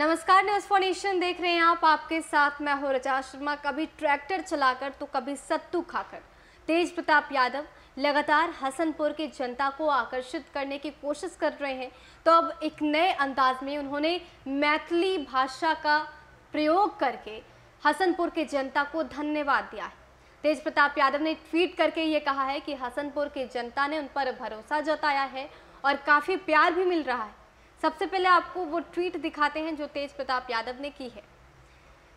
नमस्कार news phonation देख रहे हैं आप, आपके साथ मैं हूँ रचा शर्मा। कभी ट्रैक्टर चलाकर तो कभी सत्तू खाकर। तेज प्रताप यादव लगातार हसनपुर की जनता को आकर्षित करने की कोशिश कर रहे हैं। तो अब एक नए अंदाज में उन्होंने मैथिली भाषा का प्रयोग करके हसनपुर की जनता को धन्यवाद दिया है। तेज प्रताप यादव ने ट्वीट करके ये कहा है कि हसनपुर की जनता ने उन पर भरोसा जताया है और काफ़ी प्यार भी मिल रहा है। सबसे पहले आपको वो ट्वीट दिखाते हैं जो तेज प्रताप यादव ने की है।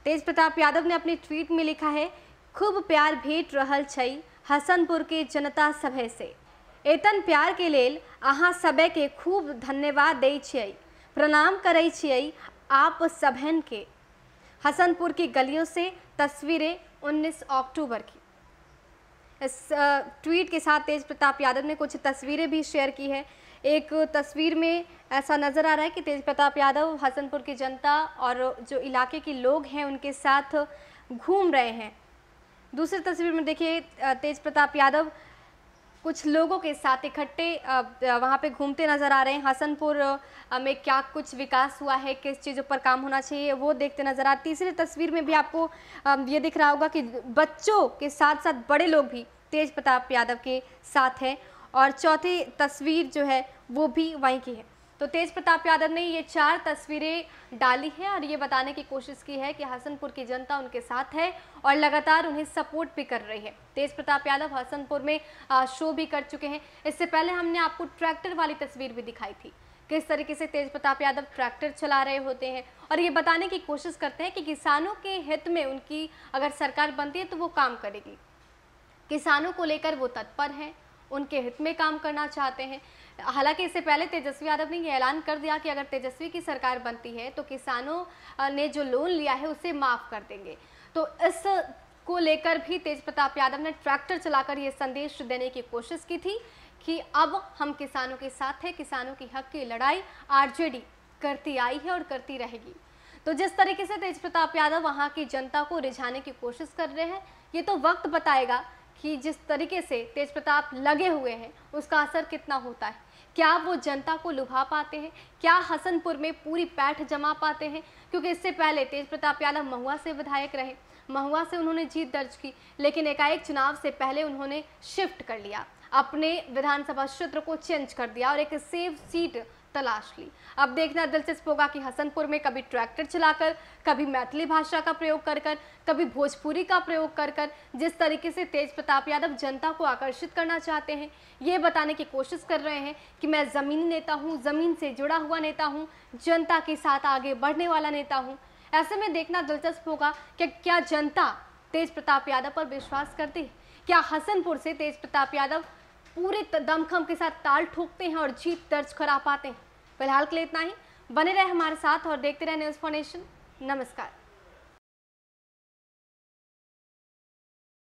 तेज प्रताप यादव ने अपनी ट्वीट में लिखा है, खूब प्यार भेट रहल छई हसनपुर के जनता सभे से। एतन प्यार के लेल अहाँ सभे के खूब धन्यवाद दै प्रणाम करै छियै आप सभन के। हसनपुर की गलियों से तस्वीरें 19 अक्टूबर की। इस ट्वीट के साथ तेज प्रताप यादव ने कुछ तस्वीरें भी शेयर की है। एक तस्वीर में ऐसा नज़र आ रहा है कि तेज प्रताप यादव हसनपुर की जनता और जो इलाके के लोग हैं, उनके साथ घूम रहे हैं। दूसरी तस्वीर में देखिए तेज प्रताप यादव कुछ लोगों के साथ इकट्ठे वहाँ पे घूमते नज़र आ रहे हैं। हसनपुर में क्या कुछ विकास हुआ है? किस चीज़ों पर काम होना चाहिए? वो देखते नज़र आ तीसरी तस्वीर में भी आपको ये दिख रहा होगा कि बच्चों के साथ साथ बड़े लोग भी तेज प्रताप यादव के साथ हैं। और चौथी तस्वीर जो है, वो भी वहीं की है। तो तेज प्रताप यादव ने ये चार तस्वीरें डाली हैं और ये बताने की कोशिश की है कि हसनपुर की जनता उनके साथ है और लगातार उन्हें सपोर्ट भी कर रही है। तेज प्रताप यादव हसनपुर में शो भी कर चुके हैं। इससे पहले हमने आपको ट्रैक्टर वाली तस्वीर भी दिखाई थी। किस तरीके से तेज प्रताप यादव ट्रैक्टर चला रहे होते हैं और ये बताने की कोशिश करते हैं कि किसानों के हित में उनकी अगर सरकार बनती है तो वो काम करेगी। किसानों को लेकर वो तत्पर हैं, उनके हित में काम करना चाहते हैं। हालाँकि इससे पहले तेजस्वी यादव ने यह ऐलान कर दिया कि अगर तेजस्वी की सरकार बनती है तो किसानों ने जो लोन लिया है, उसे माफ़ कर देंगे। तो इस को लेकर भी तेज प्रताप यादव ने ट्रैक्टर चलाकर ये संदेश देने की कोशिश की थी कि अब हम किसानों के साथ हैं, किसानों की हक की लड़ाई आरजेडी करती आई है और करती रहेगी। तो जिस तरीके से तेज प्रताप यादव वहाँ की जनता को रिझाने की कोशिश कर रहे हैं, ये तो वक्त बताएगा कि जिस तरीके से तेज प्रताप लगे हुए हैं, उसका असर कितना होता है? क्या वो जनता को लुभा पाते हैं? क्या हसनपुर में पूरी पैठ जमा पाते हैं? क्योंकि इससे पहले तेज प्रताप यादव महुआ से विधायक रहे। महुआ से उन्होंने जीत दर्ज की, लेकिन एकाएक चुनाव से पहले उन्होंने शिफ्ट कर लिया। अपने विधानसभा क्षेत्र को चेंज कर दिया और एक सेफ़ सीट तलाश ली। अब देखना दिलचस्प होगा कि हसनपुर में कभी ट्रैक्टर चलाकर, कभी मैथिली भाषा का प्रयोग कर कर कभी भोजपुरी का प्रयोग कर कर जिस तरीके से तेज प्रताप यादव जनता को आकर्षित करना चाहते हैं। ये बताने की कोशिश कर रहे हैं कि मैं ज़मीनी नेता हूँ, ज़मीन से जुड़ा हुआ नेता हूँ, जनता के साथ आगे बढ़ने वाला नेता हूँ। ऐसे में देखना दिलचस्प होगा कि क्या जनता तेज प्रताप यादव पर विश्वास करती है? क्या हसनपुर से तेज प्रताप यादव पूरे दमखम के साथ ताल ठोकते हैं और जीत दर्ज करा पाते हैं। फ़िलहाल के लिए इतना ही। बने रहे हमारे साथ और देखते रहे न्यूज़ फाउंडेशन नमस्कार।